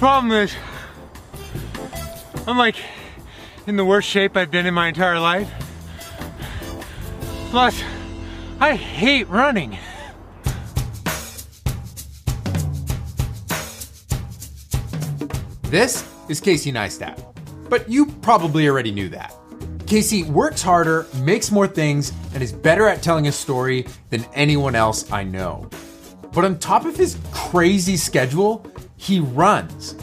problem is, I'm like in the worst shape I've been in my entire life. Plus, I hate running. This is Casey Neistat, but you probably already knew that. Casey works harder, makes more things, and is better at telling a story than anyone else I know. But on top of his crazy schedule, he runs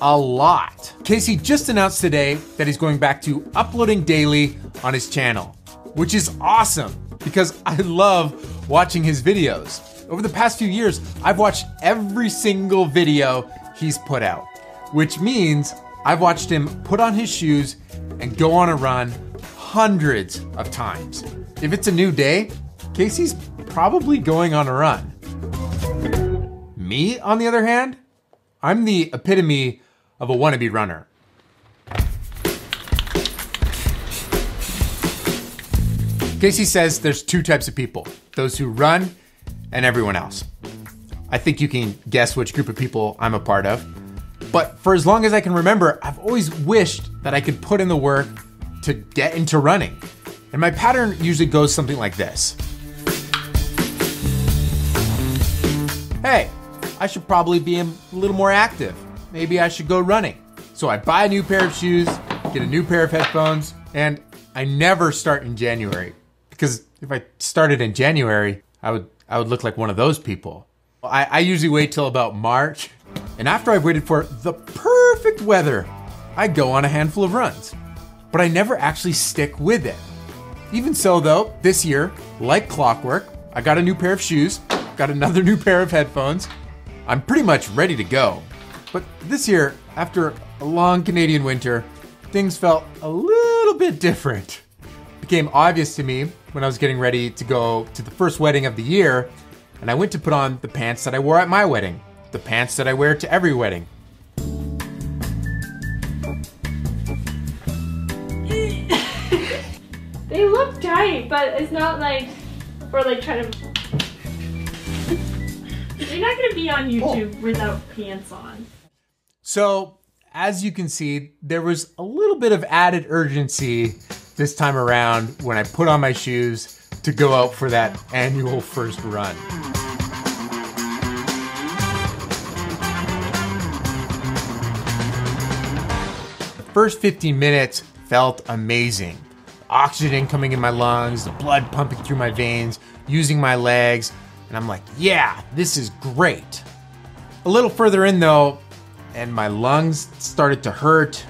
a lot. Casey just announced today that he's going back to uploading daily on his channel, which is awesome because I love watching his videos. Over the past few years, I've watched every single video he's put out, which means I've watched him put on his shoes and go on a run hundreds of times. If it's a new day, Casey's probably going on a run. Me, on the other hand, I'm the epitome of a wannabe runner. Casey says there's two types of people those who run and everyone else. I think you can guess which group of people I'm a part of. But for as long as I can remember, I've always wished that I could put in the work to get into running. And my pattern usually goes something like this Hey, I should probably be a little more active. Maybe I should go running. So I buy a new pair of shoes, get a new pair of headphones, and I never start in January. Because if I started in January, I would I would look like one of those people. I, I usually wait till about March, and after I've waited for the perfect weather, I go on a handful of runs. But I never actually stick with it. Even so, though, this year, like clockwork, I got a new pair of shoes, got another new pair of headphones. I'm pretty much ready to go. But this year, after a long Canadian winter, things felt a little bit different. It became obvious to me when I was getting ready to go to the first wedding of the year, and I went to put on the pants that I wore at my wedding, the pants that I wear to every wedding. They look tight, but it's not like we're like trying to. You're not gonna be on oh. YouTube without pants on. So, as you can see, there was a little bit of added urgency this time around when I put on my shoes to go out for that annual first run. The first 15 minutes felt amazing. Oxygen coming in my lungs, the blood pumping through my veins, using my legs, and I'm like, yeah, this is great. A little further in though, and my lungs started to hurt,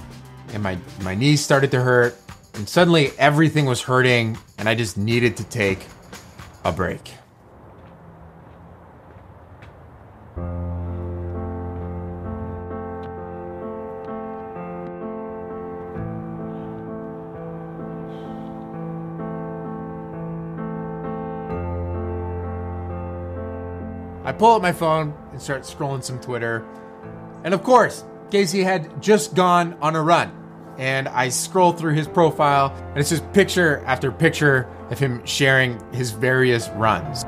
and my, my knees started to hurt, and suddenly everything was hurting, and I just needed to take a break. Pull out my phone and start scrolling some Twitter. And of course, Casey had just gone on a run. And I scroll through his profile, and it's just picture after picture of him sharing his various runs.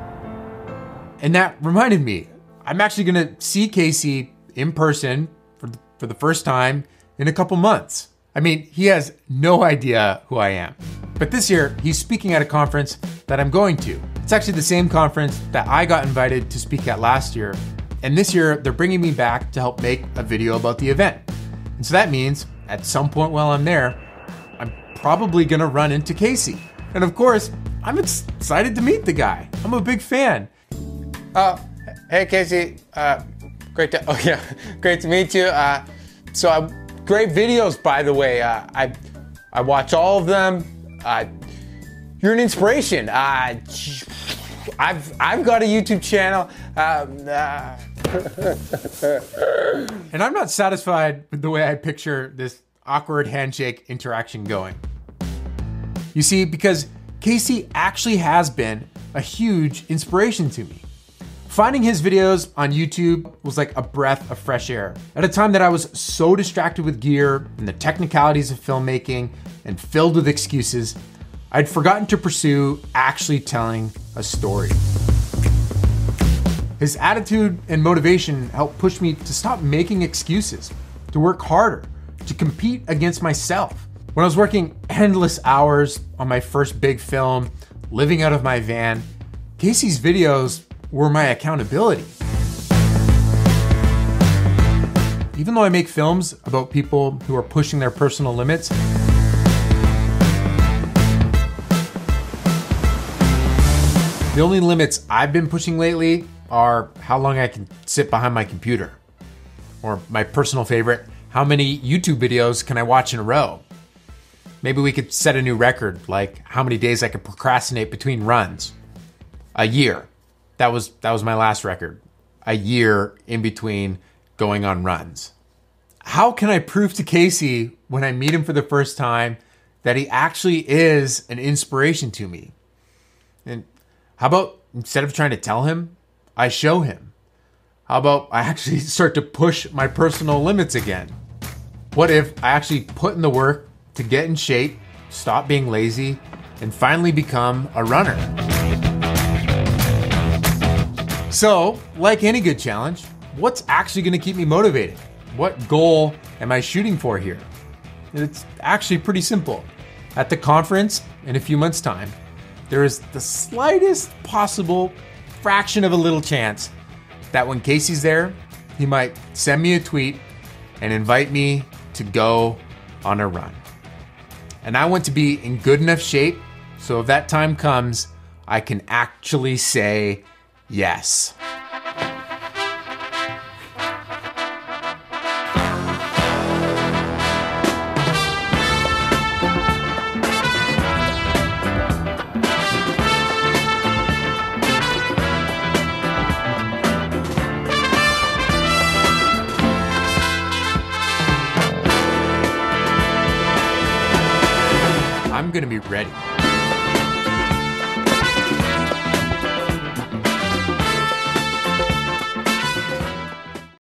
And that reminded me, I'm actually gonna see Casey in person for the, for the first time in a couple months. I mean, he has no idea who I am. But this year, he's speaking at a conference that I'm going to. It's actually the same conference that I got invited to speak at last year. And this year, they're bringing me back to help make a video about the event. And so that means at some point while I'm there, I'm probably gonna run into Casey. And of course, I'm excited to meet the guy. I'm a big fan. Uh, hey Casey, uh, great to oh yeah, great to meet you. Uh, so great videos, by the way. Uh, I I watch all of them. Uh, you're an inspiration. Uh, I've I've got a YouTube channel. Um, uh, And I'm not satisfied with the way I picture this awkward handshake interaction going. You see, because Casey actually has been a huge inspiration to me. Finding his videos on YouTube was like a breath of fresh air. At a time that I was so distracted with gear and the technicalities of filmmaking and filled with excuses, I'd forgotten to pursue actually telling a story. His attitude and motivation helped push me to stop making excuses, to work harder, to compete against myself. When I was working endless hours on my first big film, living out of my van, Casey's videos were my accountability. Even though I make films about people who are pushing their personal limits, the only limits I've been pushing lately are how long I can sit behind my computer. Or my personal favorite, how many YouTube videos can I watch in a row? Maybe we could set a new record, like how many days I could procrastinate between runs. A year. That was that was my last record. A year in between going on runs. How can I prove to Casey when I meet him for the first time that he actually is an inspiration to me? How about instead of trying to tell him, I show him? How about I actually start to push my personal limits again? What if I actually put in the work to get in shape, stop being lazy, and finally become a runner? So, like any good challenge, what's actually going to keep me motivated? What goal am I shooting for here? It's actually pretty simple. At the conference in a few months' time, there is the slightest possible fraction of a little chance that when Casey's there, he might send me a tweet and invite me to go on a run. And I want to be in good enough shape so if that time comes, I can actually say yes. I'm going to be ready.